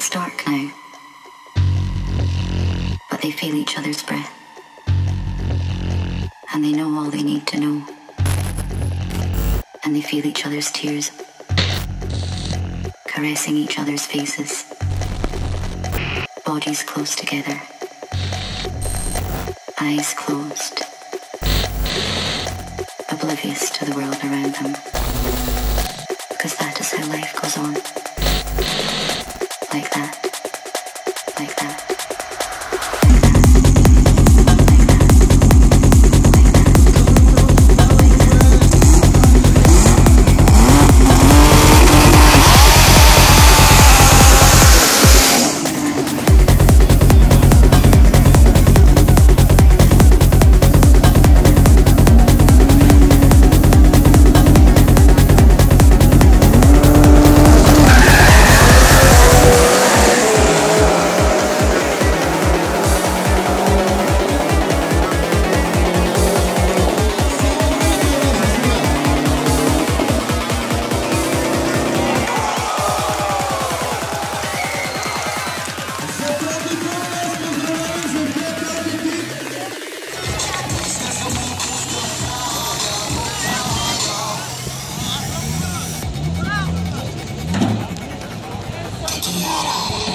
It's dark now, but they feel each other's breath, and they know all they need to know, and they feel each other's tears. Caressing each other's faces, bodies close together, eyes closed, oblivious to the world around them, because that is how life goes on. Like that. Get.